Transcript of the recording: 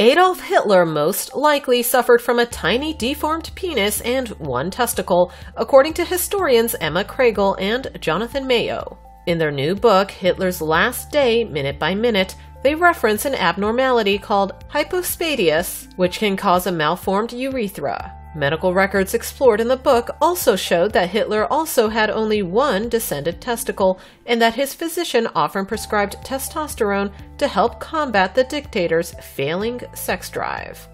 Adolf Hitler most likely suffered from a tiny deformed penis and one testicle, according to historians Emma Craigle and Jonathan Mayo. In their new book, Hitler's Last Day, Minute by Minute, they reference an abnormality called hypospadias, which can cause a malformed urethra. Medical records explored in the book also showed that Hitler also had only one descended testicle and that his physician often prescribed testosterone to help combat the dictator's failing sex drive.